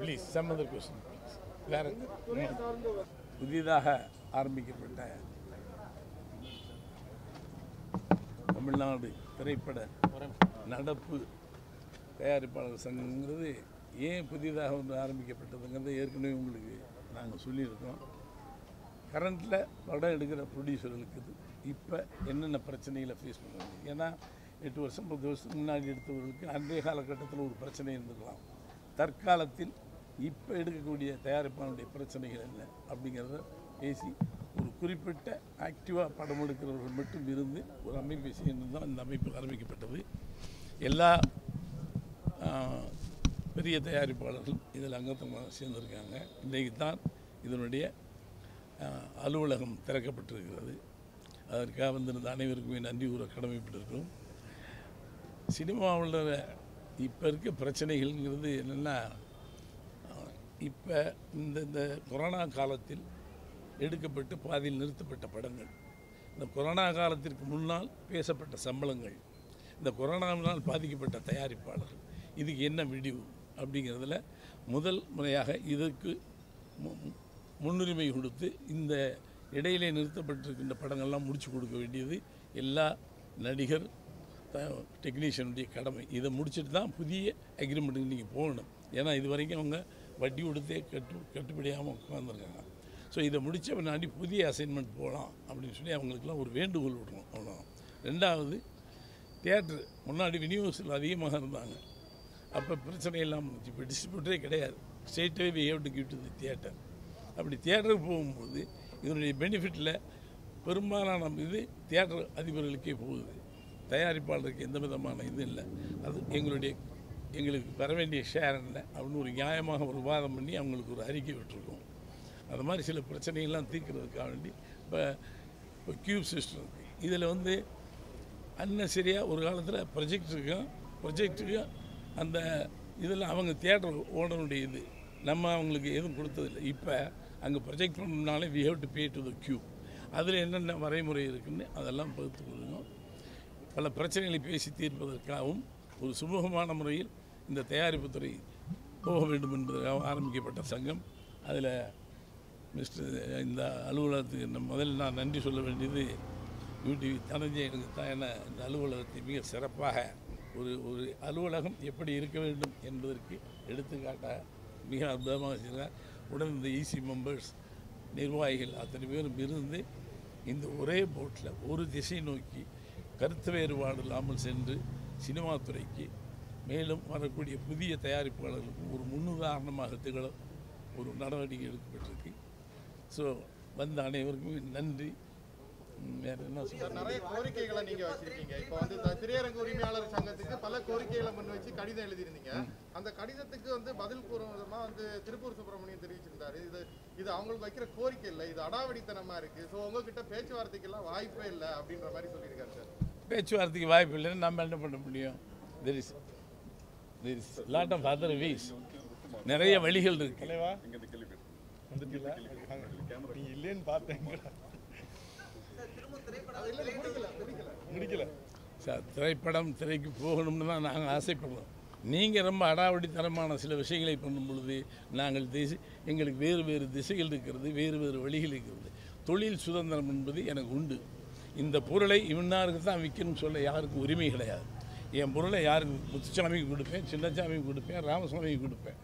Please some other question வேற புதிதாக ஆரம்பிக்கப்பட்ட தமிழ்நாடு திரைப்பட நடப்பு தயாரிப்பாளர் சங்கங்கிறது ஏன் புதிதாக ஒன்று ஆரம்பிக்கப்பட்டதுங்கிறத ஏற்கனவே உங்களுக்கு நாங்கள் சொல்லியிருக்கோம். கரண்ட்டில் படம் எடுக்கிற ப்ரொடியூசர்களுக்கு இப்போ என்னென்ன பிரச்சனைகளை ஃபேஸ் பண்ணுவாங்க ஏன்னா எட்டு வருஷம் பத்து வருஷத்துக்கு முன்னாடி எடுத்தவர்களுக்கு அன்றைய காலகட்டத்தில் ஒரு பிரச்சனை இருந்திருக்கலாம். தற்காலத்தில் இப்போ எடுக்கக்கூடிய தயாரிப்பானுடைய பிரச்சனைகள் என்ன அப்படிங்கிறத பேசி ஒரு குறிப்பிட்ட ஆக்டிவாக படம் எடுக்கிறவர்கள் மட்டும் இருந்து ஒரு அமைப்பை செய்யணும் தான் இந்த அமைப்பு ஆரம்பிக்கப்பட்டது. எல்லா பெரிய தயாரிப்பாளர்கள் இதில் அங்கத்தமாக சேர்ந்திருக்காங்க. இன்றைக்கு தான் இதனுடைய அலுவலகம் திறக்கப்பட்டிருக்கிறது. அதற்காக வந்திருந்த அனைவருக்குமே நன்றி கூற கடமைப்பட்டிருக்கிறோம். சினிமாவில் இப்போ இருக்க பிரச்சனைகள்ங்கிறது என்னென்னா இப்போ இந்த இந்த கொரோனா காலத்தில் எடுக்கப்பட்டு பாதியில் நிறுத்தப்பட்ட படங்கள் இந்த கொரோனா காலத்திற்கு முன்னால் பேசப்பட்ட சம்பளங்கள் இந்த கொரோனாவினால் பாதிக்கப்பட்ட தயாரிப்பாளர்கள் இதுக்கு என்ன விடிவு அப்படிங்கிறதுல முதல் முறையாக இதற்கு மு- முன்னுரிமை கொடுத்து இந்த இடையிலே நிறுத்தப்பட்டிருக்கின்ற படங்கள்லாம் முடிச்சு கொடுக்க வேண்டியது. எல்லா நடிகர் டெக்னீஷியனுடைய கடமை. இதை முடிச்சுட்டு தான் புதிய அக்ரிமெண்ட்டுக்கு நீங்கள் போகணும். ஏன்னா இது வரைக்கும் அவங்க வட்டி கொடுத்தே கட்டு கட்டுப்படியாமல் உட்காந்துருக்காங்க ஸோ இதை முடித்த பின்னாடி புதிய அசைன்மெண்ட் போகலாம் அப்படின்னு சொல்லி அவங்களுக்குலாம் ஒரு வேண்டுகோள் விடணும். அவ்வளோ ரெண்டாவது தேட்ரு முன்னாடி விநியோகத்தில் அதிகமாக இருந்தாங்க. அப்போ பிரச்சனை இல்லாமல் இருந்துச்சு. இப்போ டிஸ்ட்ரிபியூட்டரே கிடையாது. ஸ்டேட்டே we have to give to the theatre அப்படி தியேட்டருக்கு போகும்போது இதனுடைய பெனிஃபிட்டில் பெரும்பாலான இது தியேட்டர் அதிபர்களுக்கே போகுது. தயாரிப்பாளருக்கு எந்த விதமான இது இல்லை. அது எங்களுடைய எங்களுக்கு வர வேண்டிய ஷேர் இல்லை அப்படின்னு ஒரு நியாயமாக ஒரு விவாதம் பண்ணி அவங்களுக்கு ஒரு அறிக்கை விட்டுருக்கோம். அது மாதிரி சில பிரச்சனைகள்லாம் தீர்க்கிறதுக்காக வேண்டி இப்போ இப்போ கியூப் சிஸ்டம் இருக்குது இதில் வந்து அன்னசரியாக ஒரு காலத்தில் ப்ரொஜெக்டுக்கும் ப்ரொஜெக்டுக்கும் அந்த இதில் அவங்க தியேட்டர் ஓனருடைய இது. நம்ம அவங்களுக்கு எதுவும் கொடுத்ததில்லை. இப்போ அங்கே project பண்ணணும்னாலே we have to pay to the Qube அதில் என்னென்ன வரைமுறை இருக்குன்னு அதெல்லாம் பகுத்து கொள்ளணும் பல பிரச்சனைகளை பேசி தீர்ப்பதற்காகவும் ஒரு சுமூகமான முறையில் இந்த தயாரிப்பு துறை போக வேண்டும் என்பதற்காக ஆரம்பிக்கப்பட்ட சங்கம். அதில் மிஸ்டர் இந்த அலுவலகத்துக்கு நம்ம முதல்ல நான் நன்றி சொல்ல வேண்டியது யூடிவி தனஞ்சயனுக்கு தான் என இந்த அலுவலகத்தை மிக சிறப்பாக ஒரு ஒரு அலுவலகம் எப்படி இருக்க வேண்டும் என்பதற்கு எடுத்துக்காட்டாக மிக அற்புதமாக செய்கிறார் உடன் இந்த இசி மெம்பர்ஸ் நிர்வாகிகள் அத்தனை பேரும் இருந்து இந்த ஒரே போட்டில் ஒரு திசை நோக்கி கருத்து வேறுபாடு இல்லாமல் சென்று சினிமா துறைக்கு மேலும் வரக்கூடிய புதிய தயாரிப்பாளர்களுக்கும் ஒரு முன்னுதாரணமாக திகழ ஒரு நடவடிக்கை எடுக்கப்பட்டிருக்கு. ஸோ வந்த அனைவருக்குமே நன்றி ம், வேற என்ன சொல்றது? நிறைய கோரிக்கைகளை நீங்க வச்சிருக்கீங்க. இப்போ வந்து திரையரங்கு உரிமையாளர் சங்கத்துக்கு பல கோரிக்கைகளை முன் வச்சு கடிதம் எழுதியிருந்தீங்க. அந்த கடிதத்துக்கு வந்து பதில் கூறும் விதமா வந்து திருப்பூர் சுப்பிரமணியம் தெரிவிச்சிருந்தாரு. இது இது அவங்களுக்கு வைக்கிற கோரிக்கை இல்லை. இது அடாவடித்தனமா இருக்கு. ஸோ உங்ககிட்ட பேச்சுவார்த்தைக்கெல்லாம் வாய்ப்பே இல்லை அப்படின்ற மாதிரி சொல்லியிருக்காரு சார். பேச்சுவார்த்தைக்கு வாய்ப்பு இல்லைன்னு நம்ம என்ன பண்ண முடியும்? There is there is lot of other ways நிறைய வழிகள் இருக்கு. இல்லைன்னு பார்த்தேன். சார் திரைப்படம் திரைக்கு போகணும்னு தான் நாங்கள் ஆசைப்படுறோம். நீங்கள் ரொம்ப அடாவடித்தனமான சில விஷயங்களை பண்ணும் பொழுது நாங்கள் திசை எங்களுக்கு வேறு வேறு திசைகள் இருக்கிறது வேறு வேறு வழிகள் இருக்கிறது. தொழில் சுதந்திரம் என்பது எனக்கு உண்டு. இந்த பொருளை இவனாருக்கு தான் விற்கணும்னு சொல்ல யாருக்கும் உரிமை கிடையாது. என் பொருளை யாருக்கு? முத்துசாமிக்கு கொடுப்பேன் சின்னசாமிக்கு கொடுப்பேன் ராமசாமிக்கு கொடுப்பேன்.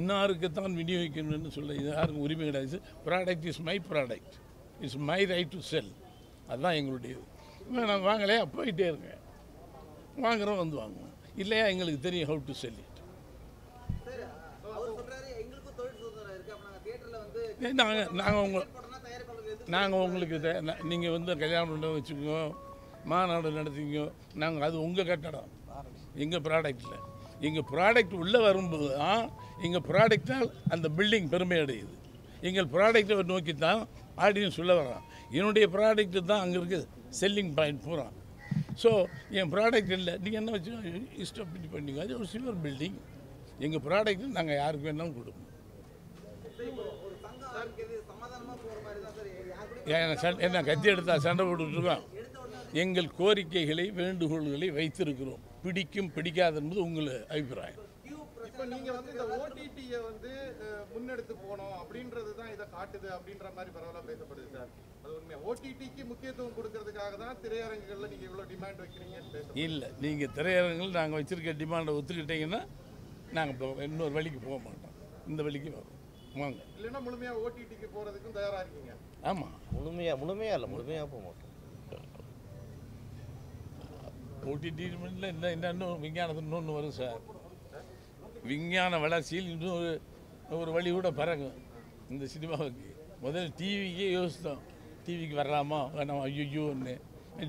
இன்னாருக்கு தான் விநியோகிக்கணும்னு சொல்ல இது யாருக்கும் உரிமை கிடையாது. Product is my product it's my right to sell அதுதான் எங்களுடையது நான் வாங்கலையா போயிட்டே இருங்க. வாங்குறோம் வந்து வாங்குவோம் இல்லையா எங்களுக்கு தெரியும் ஹவு டு செல் இட் நாங்கள் நாங்கள் உங்க நாங்கள் உங்களுக்கு நீங்கள் வந்து கல்யாணம் மண்டபம் வச்சுக்கோ மாநாடு நடத்திங்க நாங்கள் அது உங்கள் கட்டடம். எங்கள் ப்ராடக்ட்டில் எங்கள் ப்ராடக்ட் உள்ளே வரும்போது தான் எங்கள் ப்ராடக்டால் அந்த பில்டிங் பெருமை அடையுது எங்கள் ப்ராடக்டை நோக்கி தான் ஆடியன்ஸ் சொல்ல வர்றான் என்னுடைய ப்ராடக்ட்டு தான் அங்கே இருக்குது செல்லிங் பாயிண்ட் பூரா. ஸோ என் ப்ராடக்ட் இல்லை. நீங்கள் என்ன வச்சு இஷ்டம் இப்படி பண்ணிங்க அது ஒரு சில்வர் பில்டிங் எங்கள் ப்ராடக்ட் நாங்கள் யாருக்கு வேணாலும் கொடுப்போம். சண்டை என்ன கத்தி எடுத்தா சண்டை போட்டுருக்கோம் எங்கள் கோரிக்கைகளை வேண்டுகோள்களை வைத்திருக்கிறோம். பிடிக்கும் பிடிக்காது என்பது உங்கள் அபிப்பிராயம். நீங்க வந்து இந்த ஓடிடியை வந்து முன்னெடுத்து போனோம் அப்படின்றது தான் இதை காட்டுது அப்படின்ற மாதிரி பரவலா பேசப்படுது சார். அது உண்மையா? ஓடிடிக்கு முக்கியத்துவம் கொடுக்கறதுக்காக தான் திரையரங்குகள்ல நீங்க இவ்வளவு டிமாண்ட் வைக்கிறீங்கன்னு இல்லை நீங்கள் திரையரங்கில் நாங்கள் வச்சுருக்க டிமாண்டை ஒத்துக்கிட்டீங்கன்னா நாங்கள் இன்னொரு வழிக்கு போக மாட்டோம். இந்த வழிக்கு வரோம். வாங்க. இல்லைன்னா முழுமையா ஓடிடிக்கு போறதுக்கும் தயாரா இருக்கீங்க. ஆமாம் முழுமையா முழுமையா இல்லை முழுமையா போக மாட்டோம். ஓடிடி இல்லை இந்த இன்னும் விஞ்ஞானத்தில் இன்னொன்று வரும் சார். விஞ்ஞான வளர்ச்சியில் இன்னும் ஒரு வழி கூட பிறகும் இந்த சினிமாவுக்கு. முதல்ல டிவிக்கே யோசித்தோம். டிவிக்கு வரலாமா? வேணாமா? ஐயோன்னு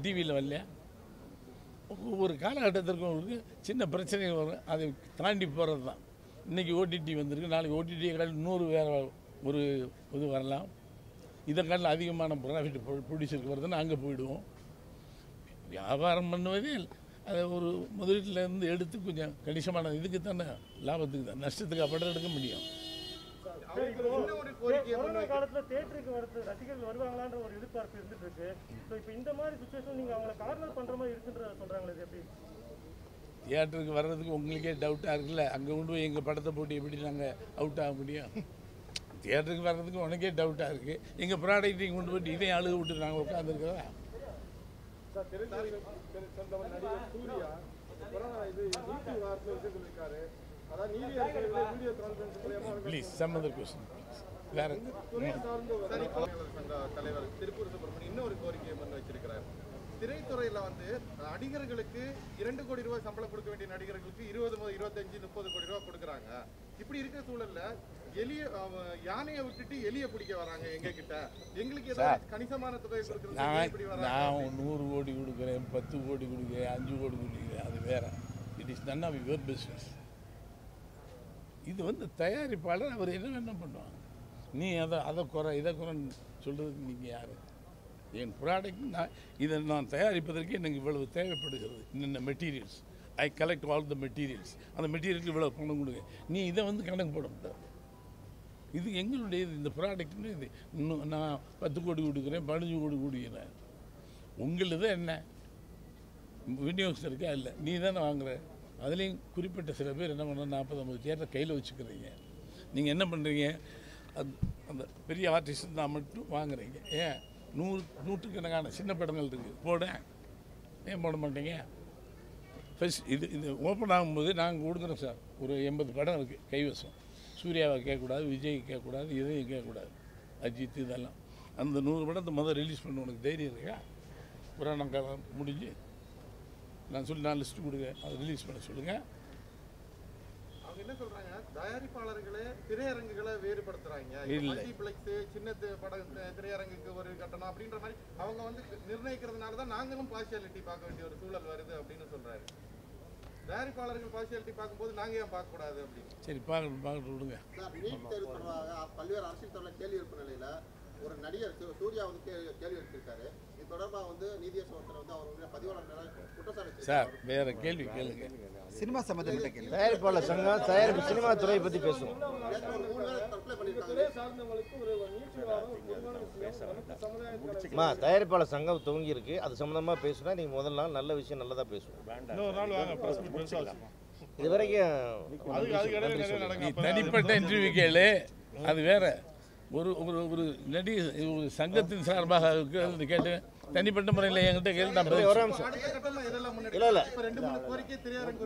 டிவியில் வரலையா? ஒவ்வொரு காலகட்டத்திற்கும் ஒரு சின்ன பிரச்சனைகள் வரும். அதை தாண்டி போகிறது தான். இன்றைக்கி ஓடிடி வந்திருக்கு. நாளைக்கு ஓடிடியை கடையில் இன்னொரு வேறு ஒரு இது வரலாம். இதை காட்டில் அதிகமான ப்ராஃபிட் ப்ரொடியூசருக்கு வருதுன்னு அங்கே போயிடுவோம். வியாபாரம் பண்ணுவதே அதை ஒரு முதலீட்டிலேருந்து எடுத்து கொஞ்சம் கணிசமான இதுக்கு தானே லாபத்துக்கு தான் நஷ்டத்துக்கு அப்படி எடுக்க முடியும். கொரோனா முன்வைக்க காலத்துல தேட்டருக்கு வரது ரசிகர்கள் வருவாங்களான்ற ஒரு எதிர்பார்ப்பு இருந்துட்டு இருக்கு ஸோ இப்போ இந்த மாதிரி சுச்சுவேஷன் நீங்க அவங்கள கார்னர் பண்ற மாதிரி இருக்குன்ற சொல்றாங்களே இது எப்படி? தியேட்டருக்கு வர்றதுக்கு உங்களுக்கே டவுட்டாக இருக்குல்ல? அங்கே கொண்டு போய் எங்கள் படத்தை போட்டு எப்படி நாங்கள் அவுட் ஆக முடியும்? தியேட்டருக்கு வர்றதுக்கு உனக்கே டவுட்டாக இருக்குது எங்கள் ப்ராடக்ட்டையும் கொண்டு போயிட்டு இதையும் அழுக விட்டு நாங்கள் உட்காந்துருக்கிறதா ப்ளீஸ் சம் அதர் கொஸ்டின் வேறு தலைவர் திருப்பூர் சுப்பிரமணியன் இன்னொரு கோரிக்கையை முன் வச்சிருக்கிறார் திரைத்துறையில வந்து நடிகர்களுக்கு இரண்டு கோடி ரூபாய் சம்பளம் கொடுக்க வேண்டிய நடிகர்களுக்கு இருபது முதல் இருபத்தஞ்சு முப்பது கோடி ரூபாய் கொடுக்குறாங்க. இப்படி இருக்கிற சூழல்ல எலிய யானையை விட்டுட்டு எலிய பிடிக்க வராங்க எங்க கிட்ட எங்களுக்கு ஏதாவது கணிசமான தொகை கொடுக்கறது நான் நூறு கோடி கொடுக்குறேன் பத்து கோடி கொடுக்குறேன் அஞ்சு கோடி கொடுக்குறேன் அது வேற. It is none of your business இது வந்து தயாரிப்பாளர் அவர் என்ன பண்ணுவாங்க. நீ அதை அதை குறை இதை குறைன்னு சொல்கிறதுக்கு நீங்கள் யார்? என் ப்ராடக்ட் நான் இதை நான் தயாரிப்பதற்கு எனக்கு இவ்வளவு தேவைப்படுகிறது. இன்னென்ன materials I collect all the materials அந்த மெட்டீரியலுக்கு இவ்வளோ பணம் கொடுங்க. நீ இதை வந்து கணக்கு போட முடியாது இது எங்களுடைய இது, இந்த ப்ராடக்ட்னு இது. இன்னும் நான் பத்து கோடி கொடுக்குறேன் பதினஞ்சு கோடி கொடுக்குறேன். உங்களுது என்ன? விநியோகஸ்தருக்கா இல்லை நீ தானே வாங்குற. அதுலேயும் குறிப்பிட்ட சில பேர் என்ன பண்ண நாற்பது ஐம்பது தேட்டரை கையில் வச்சுக்கிறீங்க. நீங்கள் என்ன பண்ணுறீங்க அது அந்த பெரிய ஆர்டிஸ்ட் தான் மட்டும் வாங்குறீங்க ஏன்? நூறு நூற்றுக்கணக்கான சின்ன படங்கள் இருக்குது போட. ஏன் போட மாட்டீங்க? ஃபஸ்ட் இது இது ஓப்பன் ஆகும்போது நாங்கள் கொடுக்குறோம் சார். ஒரு எண்பது படம் இருக்குது கைவசம். சூர்யாவை கேட்கக்கூடாது விஜய் கேட்கக்கூடாது இதையும் கேட்கக்கூடாது. அஜித் இதெல்லாம். அந்த நூறு படத்தை முதல் ரிலீஸ் பண்ண உனக்கு தைரியம் இருக்கா? புராணம் காலம் முடிஞ்சு நான் சொல்லி நான் லிஸ்ட்டு கொடுங்க அதை ரிலீஸ் பண்ண சொல்லுங்கள் அவங்க என்ன சொல்றாங்க? தயாரிப்பாளர்களே திரையரங்குகளை வேறுபடுத்துறாங்க. இல்ல. மல்டிப்ளெக்ஸ் சின்ன படம் திரையரங்குக்கு ஒரு கட்டணம் அப்படின்ற மாதிரி அவங்க வந்து நிர்ணயிக்கிறதுனால தான் நாங்களும் பார்ஷியாலிட்டி பார்க்க வேண்டிய ஒரு சூழல் வருது அப்படின்னு சொல்றாரு. தயாரிப்பாளர்கள் பார்ஷியாலிட்டி பார்க்கும்போது நாங்க ஏன் பார்க்க கூடாது அப்படின்னு? சரி பார்க்கணும் பார்க்கணும் விடுங்க. பல்வேறு அரசியல் தலைவர் கேள்வி எழுப்பும் நிலையில ஒரு நடிகர் சூர்யா வந்து கேள்வி எழுப்பியிருக்காரு. இது தொடர்பாக வந்து நீதியரசர் ஒருத்தர் வந்து அவர் வந்து பதிவாளர் குற்றச்சாட்டு சார் வேற கேள்வி கேளுங்க. சினிமா சம்பந்தப்பட்ட கேள்வி. தயாரிப்பாளர் சங்கம் தயாரிப்பு சினிமா துறையை பற்றி பேசுவோம். தயாரிப்பாளர் சங்கம் துவங்கி இருக்கு அது சம்மந்தமாக பேசுனா நீங்கள் முதல் நாள் நல்ல விஷயம் நல்லதாக பேசுவோம். இது வரைக்கும் தனிப்பட்ட இன்டர்வியூ கேளு. அது வேற. ஒரு ஒரு ஒரு நடிகர் ஒரு சங்கத்தின் சார்பாக இருக்கிறது கேட்டு தனிப்பட்ட முறையில் என்கிட்ட கேள்வி நான் இல்ல, இல்ல. இப்ப ரெண்டு மூணு கோரிக்கை திரையரங்கு.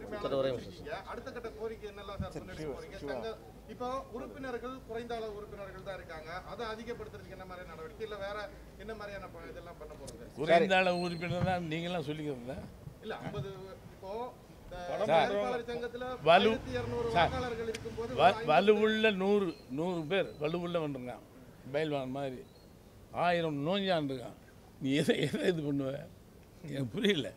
அடுத்த கட்ட கோரிக்கை என்னெல்லாம் இப்போ உறுப்பினர்கள் குறைந்த அளவு உறுப்பினர்கள் தான் இருக்காங்க. அதை அதிகப்படுத்துறதுக்கு என்ன மாதிரியான நடவடிக்கை? இல்ல வேற என்ன மாதிரியான இதெல்லாம் பண்ண போறீங்க குறைந்த அளவு உறுப்பினர் தான் நீங்களாம் சொல்லிக்கிறதா இல்ல 50 இப்போ வலு- 1200 சார். வாக்காளர்கள் இருக்கும்போது வ வலுவுள்ள நூறு நூறு பேர் வலுவுள்ள வந்துருக்கான் பயில்வான் மாதிரி. ஆயிரம் நோஞ்சான் இருக்கான். நீ எதை எதை இது பண்ணுவ? எனக்கு புரியல.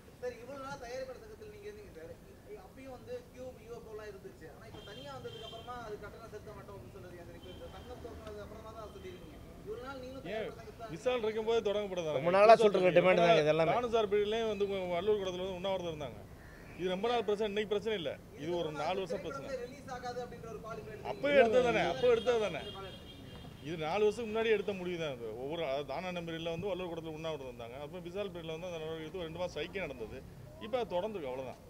தான் விசால் இருக்கும்போது தொடங்கப்பட்டது ரொம்ப நாளா சொல்ற demand தாங்க இது எல்லாமே. நானும் சார் பீரியட்லேயும் வந்து வள்ளூர் குளத்தில் வந்து உண்ணாவிரதம் இருந்தாங்க. இது ரொம்ப நாள் பிரச்சனை இன்னைக்கு பிரச்சனை இல்லை. இது ஒரு நாலு வருஷம் பிரச்சனை. ரிலீஸ் ஆகாது அப்படின்ற ஒரு பாலிமர் அப்போ எடுத்தது தானே? அப்போ எடுத்தது தானே? இது நாலு வருஷத்துக்கு முன்னாடி எடுத்த முடிவு தான் இது ஒவ்வொரு தானா நம்பரில் வந்து வல்லூர் கூடத்தில் உண்ணாவிரதம் இருந்தாங்க. அப்போ விசால் பேரில் வந்து அந்த நடவடிக்கை எடுத்து ரெண்டு மாதம் சைக்கே நடந்தது. இப்போ அது தொடர்ந்துருக்கு அவ்வளோதான்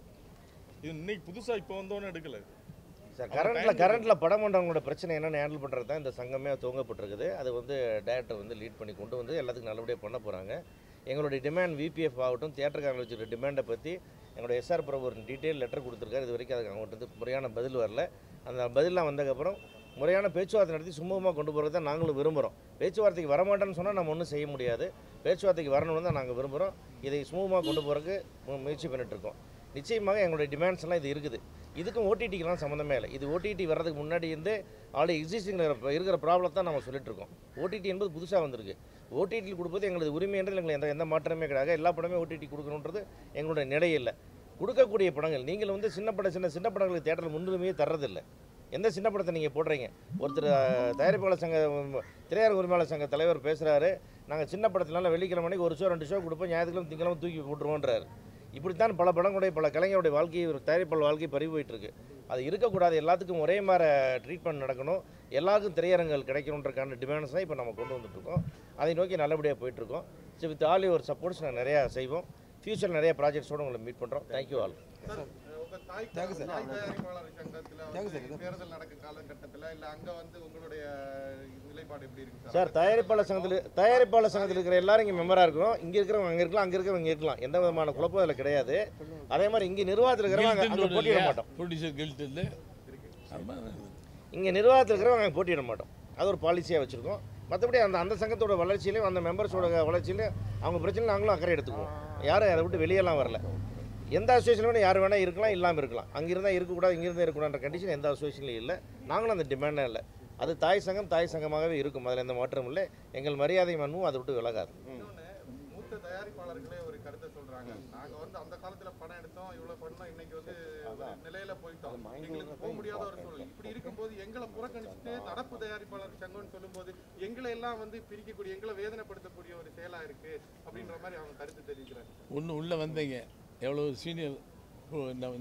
இது இன்னைக்கு புதுசாக இப்போ வந்தோன்னே எடுக்கல இது. சார் time கரண்ட்ல படம் பண்ணுறவங்களோட பிரச்சனை என்னென்னு ஹேண்டில் பண்ணுறது தான் இந்த சங்கமே துவங்கப்பட்டிருக்குது. அது வந்து டேரக்டர் வந்து லீட் பண்ணி கொண்டு வந்து எல்லாத்துக்கும் நல்லபடியாக பண்ண போகிறாங்க எங்களுடைய டிமாண்ட் விபிஎஃப் ஆகட்டும் தியேட்டருக்காரங்க வச்சுருக்க டிமாண்டை பற்றி எங்களுடைய எஸ்ஆர் பிரபு ஒரு டீட்டெயில் லெட்டர் கொடுத்துருக்காரு. இது வரைக்கும் அதுக்கு அவங்கள்ட்ட முறையான பதில் வரல. அந்த பதிலாம் வந்ததுக்கப்புறம் முறையான பேச்சுவார்த்தை நடத்தி சுமூகமாக கொண்டு போகிறது தான் நாங்களும் விரும்புகிறோம் பேச்சுவார்த்தைக்கு வரமாட்டேன்னு சொன்னால் நம்ம ஒன்றும் செய்ய முடியாது. பேச்சுவார்த்தைக்கு வரணும்னு தான் நாங்கள் விரும்புகிறோம் இதை சுமூகமாக கொண்டு போகிறதுக்கு முயற்சி பண்ணிட்டுருக்கோம் நிச்சயமாக எங்களுடைய டிமாண்ட்ஸ் எல்லாம் இது இருக்குது. இதுக்கும் ஓடிடிக்கெலாம் சம்மந்தமே இல்லை. இது ஓடிடி வர்றதுக்கு முன்னாடி இருந்தே ஆல்ரெடி எக்ஸிஸ்டிங் இருக்கிற ப்ராப்ளம் தான் நம்ம சொல்லிட்டு இருக்கோம். ஓடிடி என்பது புதுசாக வந்திருக்கு. ஓடிடியில் கொடுப்பது எங்களது உரிமைன்றது எங்களுக்கு எந்த எந்த மாற்றமே கிடையாது. எல்லா படமே ஓடிடி கொடுக்கணுன்றது எங்களுடைய நிலை இல்லை. கொடுக்கக்கூடிய படங்கள் நீங்கள் வந்து சின்ன படம் சின்ன சின்ன படங்களுக்கு தேட்டரில் முன்னுரிமையே தர்றதில்லை. எந்த சின்ன படத்தை நீங்கள் போடுறீங்க? ஒருத்தர் தயாரிப்பாளர் சங்க திரையரங்க உரிமையாளர் சங்க தலைவர் பேசுகிறாரு நாங்கள் சின்ன படத்துலலாம் வெள்ளிக்கிழமை மணிக்கு ஒரு ஷோ ரெண்டு ஷோ கொடுப்போம் ஞாயிற்றுக்கிழமை திங்கிழமை தூக்கி போட்டுருவோன்றார். இப்படித்தான் பல படங்களுடைய பல கலைஞருடைய வாழ்க்கை ஒரு தயாரிப்பாளர் வாழ்க்கை பறிவு போயிட்டுருக்கு அது இருக்கக்கூடாது. எல்லாத்துக்கும் ஒரே மாதிரி ட்ரீட்மெண்ட் நடக்கணும். எல்லாருக்கும் திரையரங்குகள் கிடைக்கணுன்றக்கான டிமாண்ட்ஸ் தான் இப்போ நம்ம கொண்டு வந்துட்டுருக்கோம். அதை நோக்கி நல்லபடியாக போயிட்டுருக்கோம். So with all your supports நாங்கள் நிறையா செய்வோம். ஃபியூச்சர் நிறைய ப்ராஜெக்ட்ஸோடு உங்களை மீட் பண்ணுறோம் தேங்க்யூ ஆல் சார், உங்க தாய் தாய் தயாரிப்பாளர் சங்கத்துல வந்து தேர்தல் நடக்கும் காலகட்டத்துல இல்ல அங்க வந்து உங்களுடைய நிலைப்பாடு எப்படி இருக்கு சார் தயாரிப்பாளர் சங்கத்தில் தயாரிப்பாளர் சங்கத்தில் இருக்கிற எல்லாரும் இங்கே மெம்பராக இருக்கிறோம் இங்கே இருக்கிறவங்க அங்கே இருக்கலாம் அங்கே இருக்கிறவங்க இங்கே இருக்கலாம். எந்த விதமான குழப்பம் அதில் கிடையாது. அதே மாதிரி இங்கே நிர்வாகத்தில் இருக்கிறவங்க அங்கே போட்டியிட மாட்டோம். ப்ரொடியூசர் கில்ட் இல்லை. அது மாதிரி இங்கே நிர்வாகத்தில் இருக்கிறவங்க அங்கே போட்டியிட மாட்டோம். அது ஒரு பாலிசியாக வச்சுருக்கோம். மற்றபடி அந்த அந்த சங்கத்தோட வளர்ச்சியிலையும் அந்த மெம்பர்ஸோட வளர்ச்சியிலையும் அவங்க பிரச்சனை நாங்களும் அக்கறை எடுத்துக்குவோம். யாரும் அதை விட்டு வெளியெல்லாம் வரல. எந்த அசோசியேஷன் யார் வேணால் இருக்கலாம் இல்லாமல் இருக்கலாம். அங்கே இருந்தால் இருக்கக்கூடாது இங்கே இருந்தால் இருக்கக்கூடாதுன்ற கண்டிஷன் எந்த அசோசியேஷன்லையும் இல்லை. நாங்களும் அந்த டிமாண்டே இல்லை. அது தாய் சங்கம் தாய் சங்கமாகவே இருக்கும். அதில் எந்த மாற்றமும் இல்லை. எங்கள் மரியாதை மண்ணும் அதை விட்டு விலகாது. மூத்த தயாரிப்பாளர்களே ஒரு கருத்தை சொல்கிறாங்க நாங்கள் வந்து அந்த காலத்தில் படம் எடுத்தோம் இவ்வளோ பண்ணோம் இன்றைக்கி வந்து நிலையில போயிட்டோம். எங்களுக்கு போக முடியாத ஒரு சூழல் இப்படி இருக்கும்போது எங்களை புறக்கணிச்சுட்டு நடப்பு தயாரிப்பாளர் சங்கம்னு சொல்லும்போது எங்களை எல்லாம் வந்து பிரிக்கக்கூடிய எங்களை வேதனைப்படுத்தக்கூடிய ஒரு செயலா இருக்கு அப்படின்ற மாதிரி அவங்க கருத்து தெரிவிக்கிறாங்க. ஒன்று உள்ளே வந்தீங்க. எவ்வளோ சீனியர் இந்த-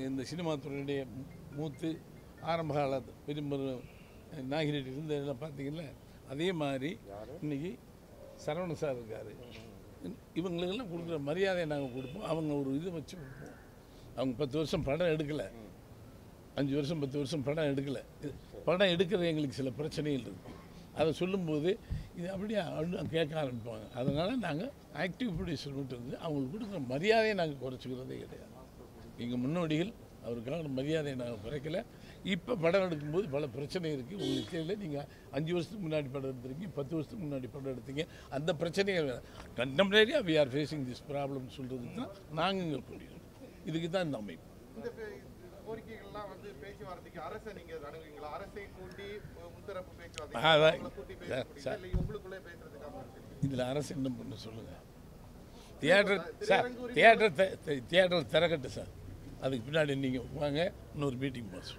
இந்த சினிமா துறையுடைய மூத்து ஆரம்ப கால பெரும்பெரும் நாகிரெட்டி இருந்ததெல்லாம் பார்த்தீங்கல்ல? அதே மாதிரி இன்னைக்கு சரவண சார் இருக்கார். இவங்களுக்கெல்லாம் கொடுக்குற மரியாதையை நாங்கள் கொடுப்போம். அவங்க ஒரு இது வச்சு கொடுப்போம். அவங்க பத்து வருஷம் படம் எடுக்கலை. அஞ்சு வருஷம் பத்து வருஷம் படம் எடுக்கலை. இது படம் எடுக்கிறது எங்களுக்கு சில பிரச்சனைகள் இருக்குது அதை சொல்லும்போது இது அப்படியே கேட்க ஆரம்பிப்பாங்க. அதனால் நாங்கள் ஆக்டிவ் ப்ரொடியூசர் மட்டும் இருந்து அவங்களுக்கு கொடுக்குற மரியாதையை நாங்கள் குறைச்சிக்கிறதே கிடையாது. எங்கள் முன்னோடிகள் அவருக்கான மரியாதையை நாங்கள் குறைக்கல. இப்போ படம் எடுக்கும்போது பல பிரச்சனை இருக்குது உங்களுக்கு தெரியல நீங்கள் அஞ்சு வருஷத்துக்கு முன்னாடி படம் எடுத்திருக்கீங்க பத்து வருஷத்துக்கு முன்னாடி படம் எடுத்தீங்க. அந்த பிரச்சனைகள் கண்டெம்பரரியாக we are facing this problem சொல்கிறதுக்கு தான் நாங்கள் இங்கே கூடியிருக்கோம். இதுக்கு தான் இந்த அமைப்பு. இதில் அரசு என்ன பண்ண சொல்லுங்கள் தியேட்டர் சார் தியேட்டர் தியேட்டர் திறக்கட்டு சார். அதுக்கு பின்னாடி நீங்கள் வாங்க இன்னொரு மீட்டிங் போச்சு